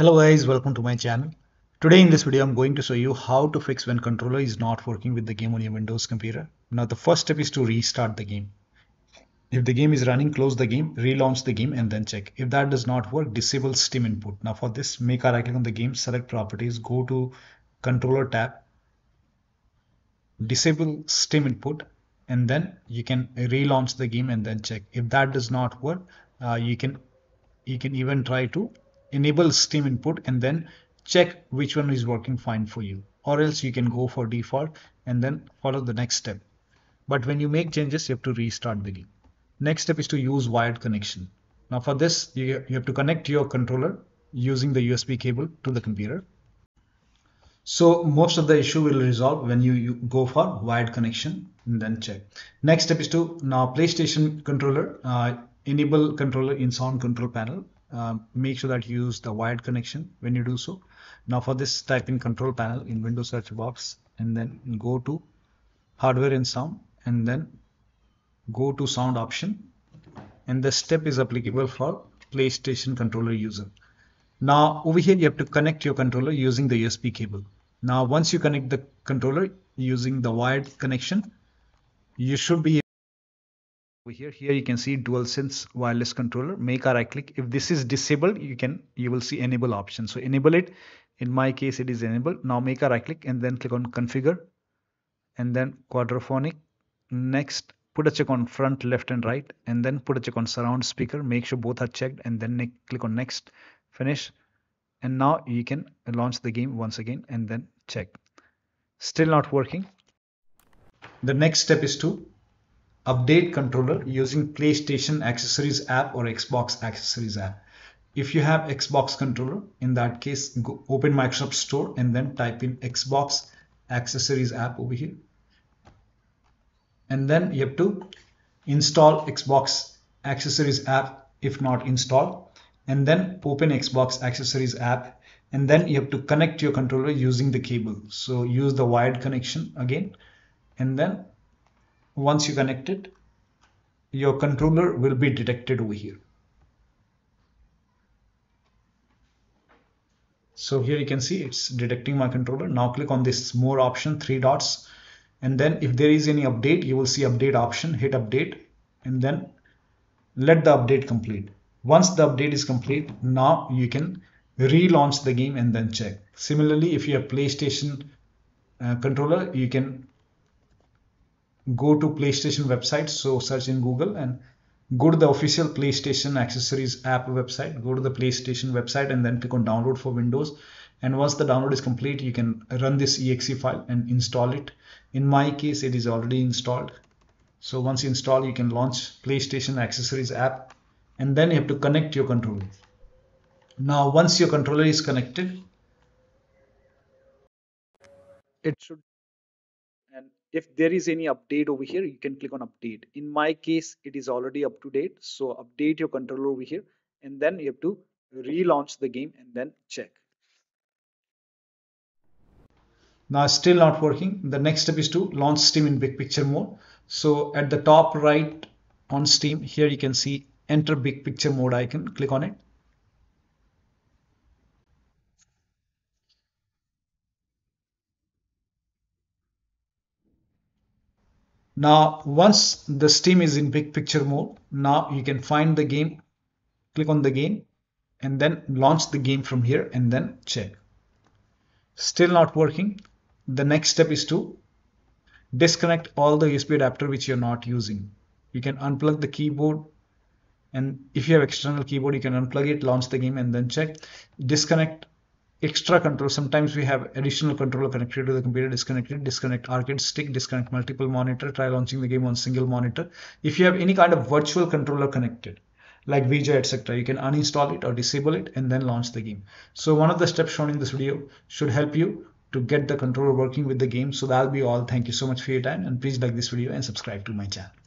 Hello guys, welcome to my channel. Today in this video, I'm going to show you how to fix when controller is not working with the game on your Windows computer. Now the first step is to restart the game. If the game is running, close the game, relaunch the game and then check. If that does not work, disable Steam input. Now for this, make a right click on the game, select properties, go to controller tab, disable Steam input and then you can relaunch the game and then check. If that does not work, uh, you can you can even try to enable steam input and then check which one is working fine for you. Or else you can go for default and then follow the next step. But when you make changes you have to restart the game. Next step is to use wired connection. Now for this you, you have to connect your controller using the usb cable to the computer. So most of the issue will resolve when you, you go for wired connection and then check. Next step is to now playstation controller uh, enable controller in sound control panel uh, make sure that you use the wired connection when you do so. Now for this type in control panel in windows search box and then go to hardware and sound and then go to sound option. And the step is applicable for playstation controller user. Now over here you have to connect your controller using the usb cable. Now once you connect the controller using the wired connection you should be over here here you can see DualSense wireless controller. Make a right click. If this is disabled you can you will see enable option. So enable it. In my case it is enabled. Now make a right click and then click on configure. And then quadraphonic. Next put a check on front left and right. And then put a check on surround speaker. Make sure both are checked. And then click on next finish. And now you can launch the game once again and then check. Still not working. The next step is to update controller using PlayStation Accessories app or Xbox Accessories app. If you have Xbox controller, in that case, go open Microsoft Store and then type in Xbox Accessories app over here. And then you have to install Xbox Accessories app if not installed. And then open Xbox Accessories app. And then you have to connect your controller using the cable. So use the wired connection again. And then once you connect it your controller will be detected over here. So here you can see it's detecting my controller. Now click on this more option three dots. And then if there is any update you will see update option hit update and then let the update complete. Once the update is complete now you can relaunch the game and then check. Similarly if you have playstation uh, controller you can go to PlayStation website. So search in Google and go to the official PlayStation accessories app website. Go to the PlayStation website and then click on download for Windows. And once the download is complete, you can run this exe file and install it. In my case, it is already installed. So once you install, you can launch PlayStation accessories app and then you have to connect your controller. Now, once your controller is connected, it should and if there is any update over here you can click on update. In my case it is already up to date. So update your controller over here and then you have to relaunch the game and then check. Now still not working. The next step is to launch steam in big picture mode. So at the top right on steam here you can see enter big picture mode icon. Click on it Now, once the Steam is in big picture mode, now you can find the game, click on the game, and then launch the game from here and then check. Still not working. The next step is to disconnect all the USB adapter which you're not using. You can unplug the keyboard and if you have external keyboard, you can unplug it, launch the game and then check. Disconnect extra control. Sometimes we have additional controller connected to the computer disconnected disconnect arcade stick disconnect multiple monitor try launching the game on single monitor. If you have any kind of virtual controller connected like VGA etc you can uninstall it or disable it and then launch the game. So one of the steps shown in this video should help you to get the controller working with the game. So that'll be all. Thank you so much for your time and please like this video and subscribe to my channel